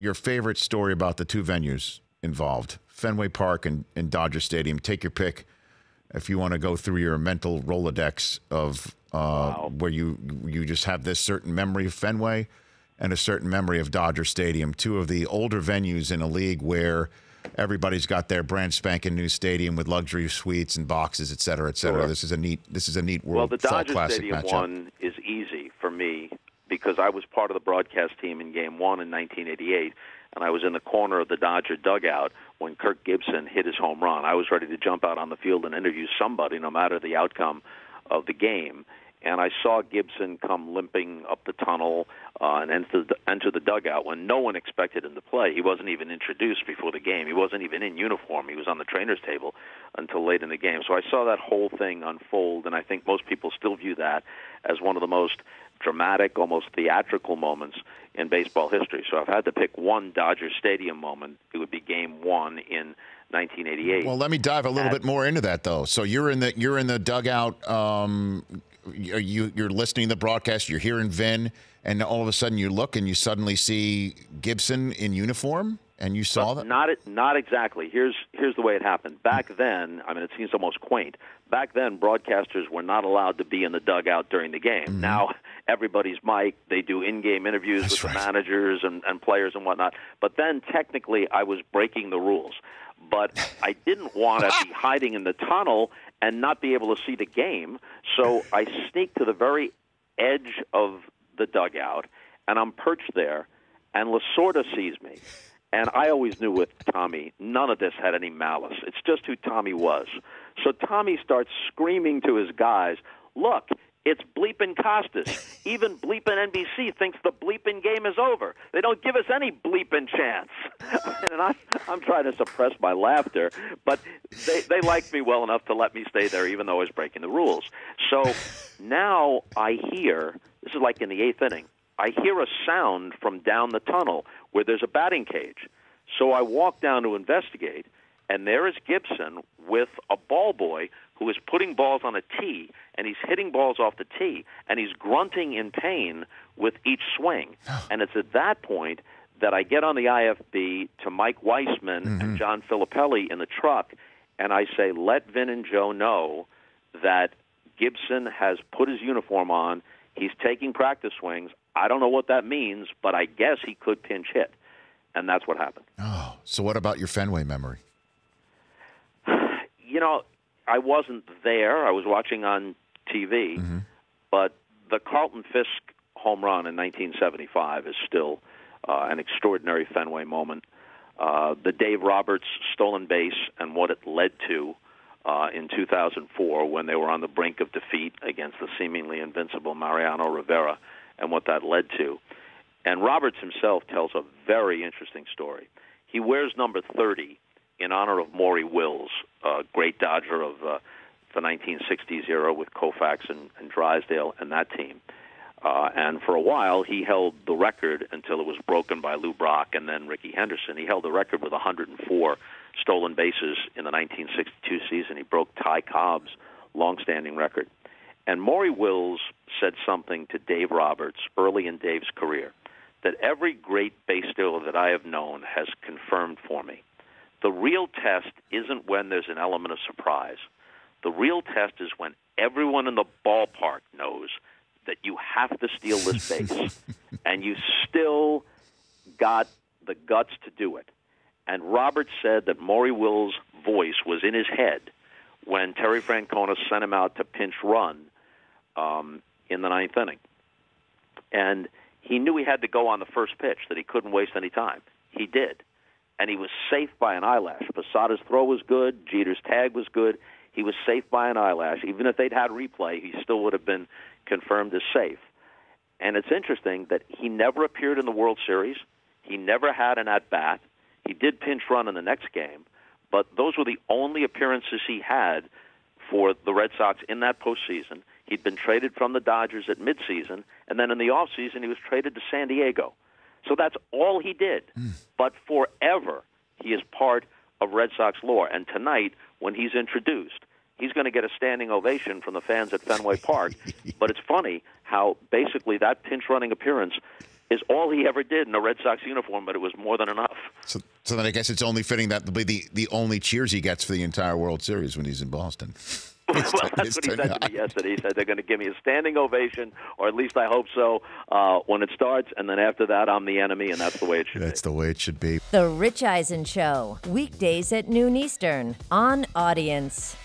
your favorite story about the two venues involved, Fenway Park and, and Dodger Stadium. Take your pick if you want to go through your mental Rolodex of uh, wow. where you you just have this certain memory of Fenway and a certain memory of Dodger Stadium, two of the older venues in a league where everybody's got their brand spanking new stadium with luxury suites and boxes, et cetera, et cetera. Sure. This is a neat this is a neat world. Well, the Dodger Stadium matchup. one is easy for me because I was part of the broadcast team in Game One in 1988, and I was in the corner of the Dodger dugout when Kirk Gibson hit his home run. I was ready to jump out on the field and interview somebody, no matter the outcome of the game and I saw Gibson come limping up the tunnel uh, and enter the, enter the dugout when no one expected him to play. He wasn't even introduced before the game. He wasn't even in uniform. He was on the trainer's table until late in the game. So I saw that whole thing unfold, and I think most people still view that as one of the most dramatic, almost theatrical moments in baseball history. So if I had to pick one Dodger Stadium moment, it would be Game One in 1988. Well, let me dive a little bit more into that, though. So you're in the you're in the dugout. Um, you you're listening to the broadcast. You're hearing Vin, and all of a sudden you look and you suddenly see Gibson in uniform, and you saw but that. Not it. not exactly. Here's here's the way it happened. Back then, I mean, it seems almost quaint. Back then, broadcasters were not allowed to be in the dugout during the game. Mm-hmm. Now everybody's mic. They do in-game interviews That's with right. the managers and, and players and whatnot. But then, technically, I was breaking the rules but I didn't want to be hiding in the tunnel and not be able to see the game. So I sneak to the very edge of the dugout, and I'm perched there, and Lasorda sees me. And I always knew with Tommy, none of this had any malice. It's just who Tommy was. So Tommy starts screaming to his guys, Look, it's bleeping Costas. Even bleeping NBC thinks the bleeping game is over. They don't give us any bleeping chance. and I, I'm trying to suppress my laughter, but they, they liked me well enough to let me stay there, even though I was breaking the rules. So now I hear this is like in the eighth inning. I hear a sound from down the tunnel where there's a batting cage. So I walk down to investigate, and there is Gibson with a ball boy who is putting balls on a tee and he's hitting balls off the tee and he's grunting in pain with each swing. and it's at that point that I get on the IFB to Mike Weisman mm-hmm. and John Filippelli in the truck and I say, let Vin and Joe know that Gibson has put his uniform on. He's taking practice swings. I don't know what that means, but I guess he could pinch hit. And that's what happened. Oh, so what about your Fenway memory? You know, I wasn't there. I was watching on TV, mm-hmm. but the Carlton Fisk home run in 1975 is still uh, an extraordinary Fenway moment. Uh, the Dave Roberts stolen base and what it led to uh, in 2004 when they were on the brink of defeat against the seemingly invincible Mariano Rivera and what that led to. And Roberts himself tells a very interesting story. He wears number 30 in honor of Maury Wills, a great Dodger of uh, the 1960s era with Koufax and, and Drysdale and that team. Uh, and for a while, he held the record until it was broken by Lou Brock and then Rickey Henderson. He held the record with 104 stolen bases in the 1962 season. He broke Ty Cobb's longstanding record. And Maury Wills said something to Dave Roberts early in Dave's career that every great base stealer that I have known has confirmed for me. The real test isn't when there's an element of surprise. The real test is when everyone in the ballpark knows that you have to steal this base, and you still got the guts to do it. And Robert said that Maury Will's voice was in his head when Terry Francona sent him out to pinch run um, in the ninth inning. And he knew he had to go on the first pitch, that he couldn't waste any time. He did and he was safe by an eyelash. Posada's throw was good. Jeter's tag was good. He was safe by an eyelash. Even if they'd had replay, he still would have been confirmed as safe. And it's interesting that he never appeared in the World Series. He never had an at bat. He did pinch run in the next game, but those were the only appearances he had for the Red Sox in that postseason. He'd been traded from the Dodgers at midseason, and then in the offseason, he was traded to San Diego. So that's all he did. Mm. But forever, he is part of Red Sox lore. And tonight, when he's introduced, he's going to get a standing ovation from the fans at Fenway Park. but it's funny how basically that pinch running appearance is all he ever did in a Red Sox uniform, but it was more than enough. So, so then I guess it's only fitting that will be the, the only cheers he gets for the entire World Series when he's in Boston. well, that's what he said to me yesterday. He said they're going to give me a standing ovation, or at least I hope so, uh, when it starts, and then after that, I'm the enemy, and that's the way it should that's be. That's the way it should be. The Rich Eisen Show, weekdays at noon Eastern on Audience.